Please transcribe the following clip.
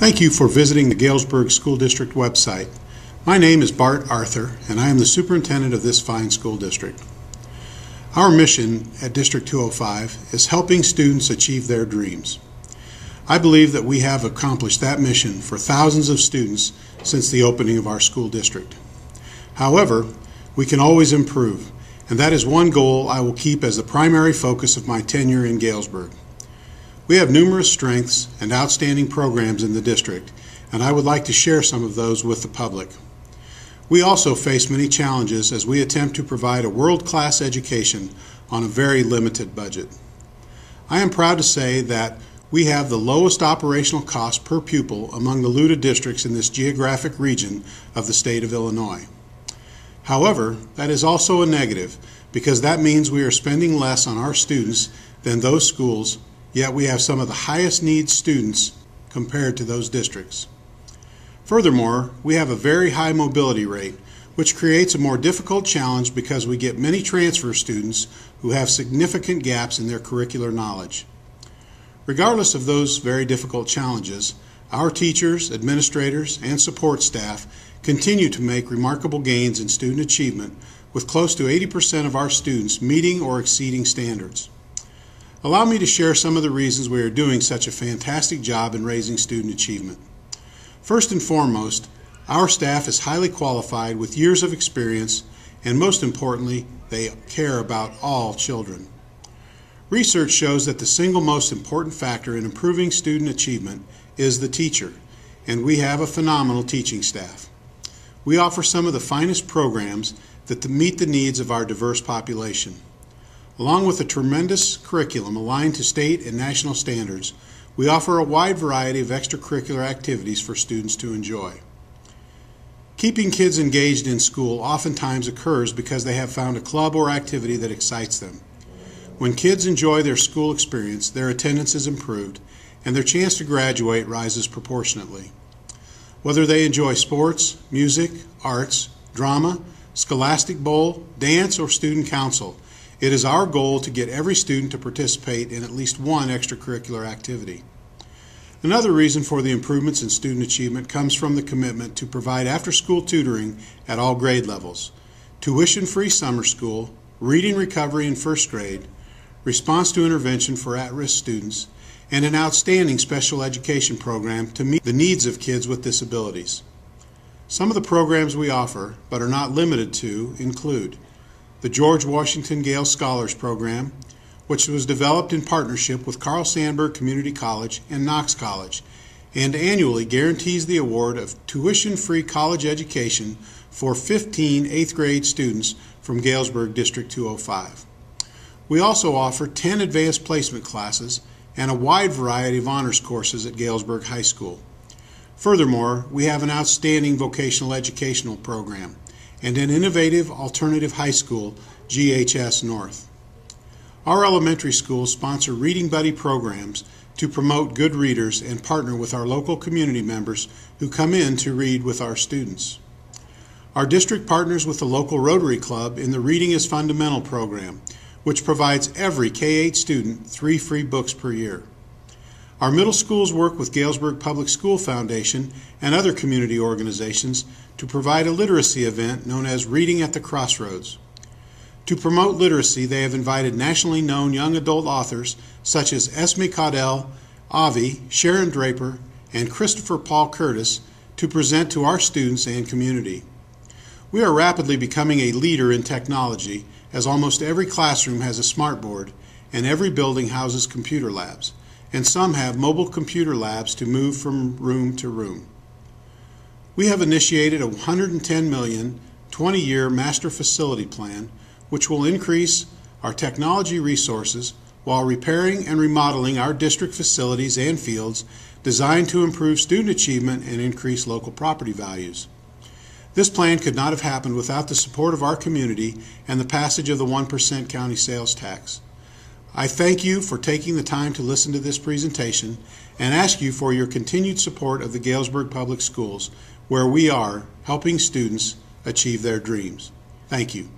Thank you for visiting the Galesburg School District website. My name is Bart Arthur, and I am the superintendent of this fine school district. Our mission at District 205 is helping students achieve their dreams. I believe that we have accomplished that mission for thousands of students since the opening of our school district. However, we can always improve, and that is one goal I will keep as the primary focus of my tenure in Galesburg. We have numerous strengths and outstanding programs in the district, and I would like to share some of those with the public. We also face many challenges as we attempt to provide a world-class education on a very limited budget. I am proud to say that we have the lowest operational cost per pupil among the LUTA districts in this geographic region of the state of Illinois. However, that is also a negative because that means we are spending less on our students than those schools yet we have some of the highest needs students compared to those districts. Furthermore, we have a very high mobility rate, which creates a more difficult challenge because we get many transfer students who have significant gaps in their curricular knowledge. Regardless of those very difficult challenges, our teachers, administrators, and support staff continue to make remarkable gains in student achievement with close to 80% of our students meeting or exceeding standards. Allow me to share some of the reasons we are doing such a fantastic job in raising student achievement. First and foremost, our staff is highly qualified with years of experience, and most importantly, they care about all children. Research shows that the single most important factor in improving student achievement is the teacher, and we have a phenomenal teaching staff. We offer some of the finest programs that meet the needs of our diverse population. Along with a tremendous curriculum aligned to state and national standards, we offer a wide variety of extracurricular activities for students to enjoy. Keeping kids engaged in school oftentimes occurs because they have found a club or activity that excites them. When kids enjoy their school experience, their attendance is improved and their chance to graduate rises proportionately. Whether they enjoy sports, music, arts, drama, scholastic bowl, dance, or student council, it is our goal to get every student to participate in at least one extracurricular activity. Another reason for the improvements in student achievement comes from the commitment to provide after-school tutoring at all grade levels, tuition-free summer school, reading recovery in first grade, response to intervention for at-risk students, and an outstanding special education program to meet the needs of kids with disabilities. Some of the programs we offer, but are not limited to, include the George Washington Gale Scholars Program, which was developed in partnership with Carl Sandburg Community College and Knox College, and annually guarantees the award of tuition free college education for 15 eighth grade students from Galesburg District 205. We also offer 10 advanced placement classes and a wide variety of honors courses at Galesburg High School. Furthermore, we have an outstanding vocational educational program and an innovative alternative high school, GHS North. Our elementary schools sponsor Reading Buddy programs to promote good readers and partner with our local community members who come in to read with our students. Our district partners with the local Rotary Club in the Reading is Fundamental program, which provides every K 8 student three free books per year. Our middle schools work with Galesburg Public School Foundation and other community organizations to provide a literacy event known as Reading at the Crossroads. To promote literacy, they have invited nationally known young adult authors such as Esme Codell, Avi, Sharon Draper, and Christopher Paul Curtis to present to our students and community. We are rapidly becoming a leader in technology as almost every classroom has a smartboard and every building houses computer labs and some have mobile computer labs to move from room to room. We have initiated a 110 million 20-year master facility plan which will increase our technology resources while repairing and remodeling our district facilities and fields designed to improve student achievement and increase local property values. This plan could not have happened without the support of our community and the passage of the 1% county sales tax. I thank you for taking the time to listen to this presentation and ask you for your continued support of the Galesburg Public Schools, where we are helping students achieve their dreams. Thank you.